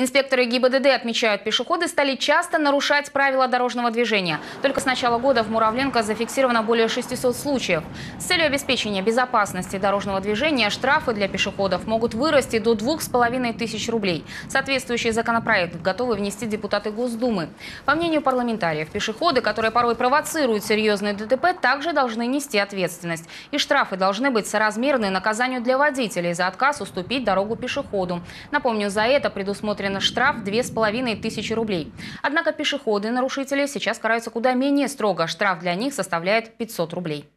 Инспекторы ГИБДД отмечают, пешеходы стали часто нарушать правила дорожного движения. Только с начала года в Муравленко зафиксировано более 600 случаев. С целью обеспечения безопасности дорожного движения штрафы для пешеходов могут вырасти до 2,5 тысяч рублей. Соответствующий законопроект готовы внести депутаты Госдумы. По мнению парламентариев, пешеходы, которые порой провоцируют серьезные ДТП, также должны нести ответственность. И штрафы должны быть соразмерны наказанию для водителей за отказ уступить дорогу пешеходу. Напомню, за это предусмотрено штраф 2500 рублей. Однако пешеходы-нарушители сейчас караются куда менее строго. Штраф для них составляет 500 рублей.